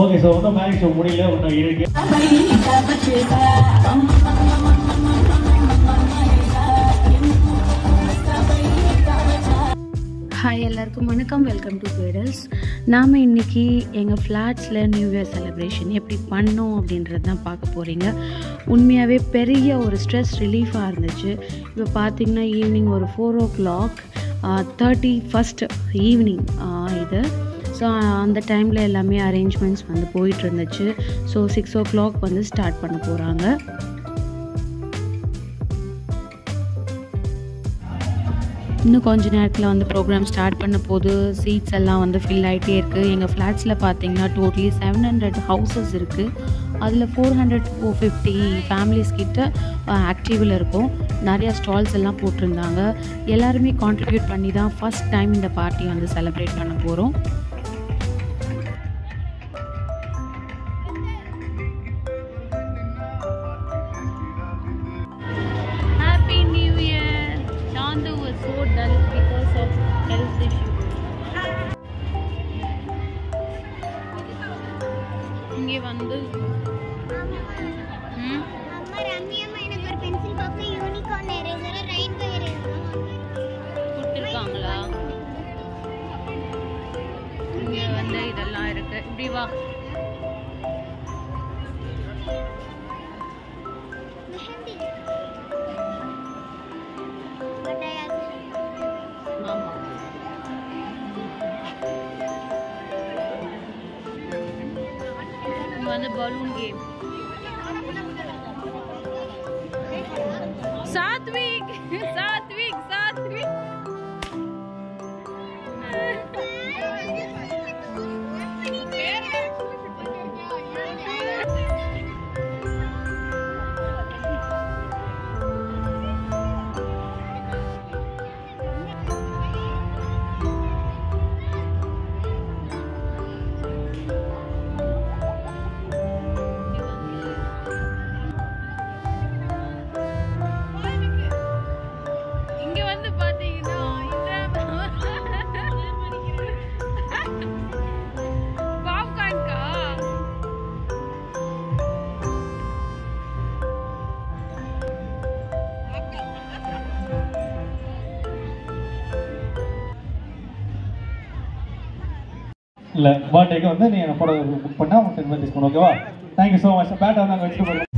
Okay so வந்து marriage முடியல ஒன்றும் இருக்கு. ஹாய் எல்லாருக்கும் வணக்கம். வெல்கம் டு பேடல்ஸ் நாம் இன்றைக்கி எங்கள் ஃப்ளாட்ஸில் நியூ இயர் செலிப்ரேஷன் எப்படி பண்ணோம் அப்படின்றது தான் பார்க்க போகிறீங்க உண்மையாகவே பெரிய ஒரு ஸ்ட்ரெஸ் ரிலீஃபாக இருந்துச்சு. இப்போ பார்த்தீங்கன்னா ஈவினிங் ஒரு four o'clock thirty first evening இது. ஸோ அந்த டைமில் எல்லாமே அரேஞ்ச்மெண்ட்ஸ் வந்து போயிட்டு இருந்துச்சு ஸோ சிக்ஸ் ஓ கிளாக் வந்து ஸ்டார்ட் பண்ண போகிறாங்க இன்னும் கொஞ்ச நேரத்தில் வந்து ப்ரோக்ராம் ஸ்டார்ட் பண்ண போது சீட்ஸ் எல்லாம் வந்து ஃபில் ஆகிட்டே இருக்குது எங்கள் ஃப்ளாட்ஸில் பார்த்தீங்கன்னா டோட்டலி செவன் ஹண்ட்ரட் ஹவுசஸ் இருக்குது அதில் four hundred four fifty families கிட்ட ஆக்டிவில் இருக்கும். நிறையா ஸ்டால்ஸ் எல்லாம் போட்டிருந்தாங்க. எல்லாருமே கான்ட்ரிபியூட் பண்ணி தான் ஃபஸ்ட் டைம் இந்த பார்ட்டி வந்து செலிப்ரேட் பண்ண போகிறோம் so dull because of health issue. இங்கே வந்து கொடுத்துருக்காங்களா? இங்கே வந்து இதெல்லாம் இருக்கு. இப்படி வா. இங்கே வந்து இல்லை பர்த்டேக்கு வந்து நீ போட புக் பண்ணால் உங்களுக்கு டென் டிஸ்கவுண்ட் ஓகேவா தேங்க்யூ ஸோ மச் பேட்டை வந்து அங்கே வச்சுட்டு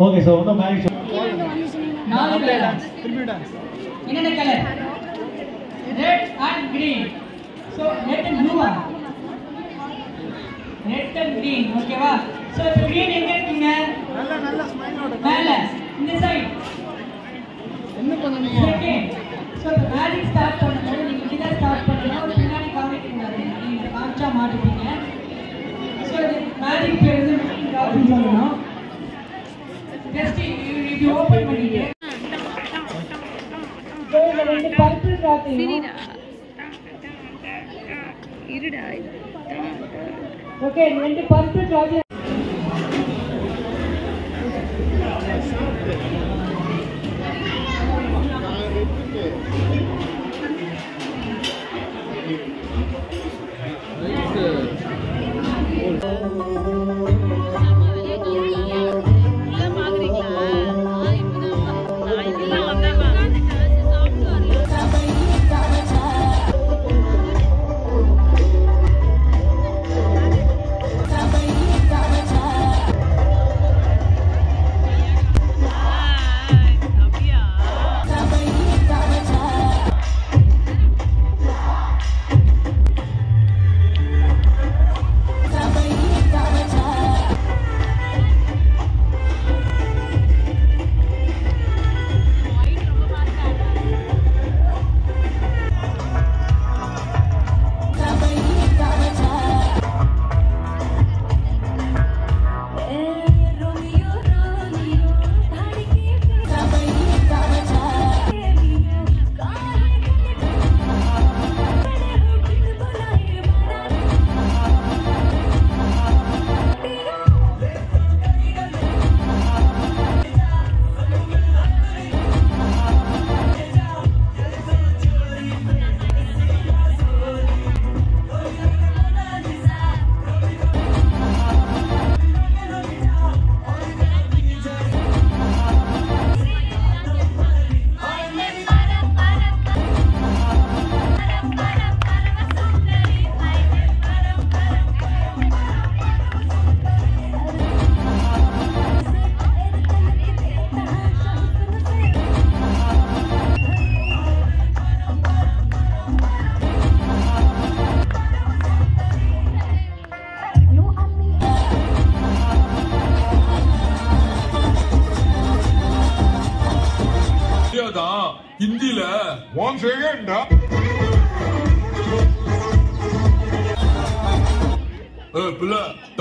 ஓகே ஸோ வந்து மேரேஜ் என்னென்ன colour red and green so red and ப்ளூவா red and green ஓகேவா ஸோ இப்போ கிரீன் எங்க இருக்கீங்க? ஸோ இந்த ரெண்டு பர்பிள் கிளாத்தையும் இருடா ஓகே ரெண்டு பர்பிள் கிளாத்தையும் அப்படியா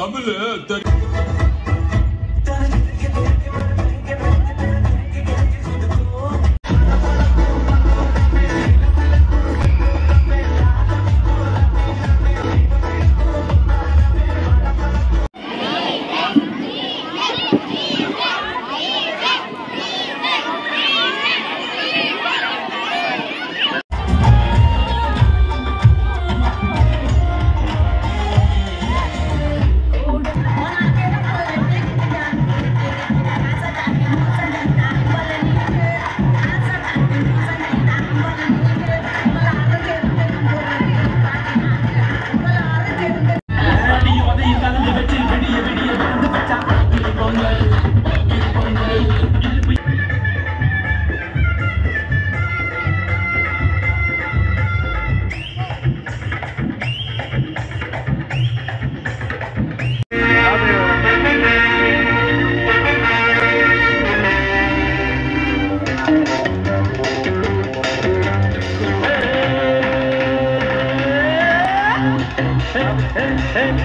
தமிழ்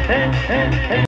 தெரி- ஸோ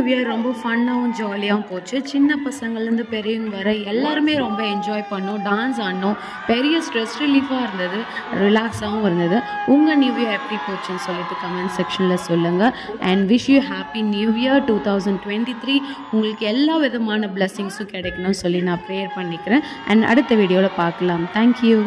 நியூ இயர் ரொம்ப ஃபன்னாகவும் ஜாலியாகவும் போச்சு. சின்ன பசங்கள்லேருந்து பெரியவங்க வர எல்லாருமே ரொம்ப என்ஜாய் பண்ணோம் டான்ஸ் ஆடினோம். பெரிய ஸ்ட்ரெஸ் ரிலீஃபாக இருந்தது ரிலாக்ஸாகவும் இருந்தது. உங்கள் நியூ இயர் எப்படி போச்சுன்னு சொல்லிட்டு கமெண்ட் செக்ஷனில் சொல்லுங்கள் and wish you happy new year two thousand twenty three உங்களுக்கு எல்லா விதமான பிளெஸ்ஸிங்ஸும் கிடைக்கணும்னு சொல்லி நான் ப்ரேயர் பண்ணிக்கிறேன். அண்ட் அடுத்த வீடியோவில் பார்க்கலாம். தேங்க்யூ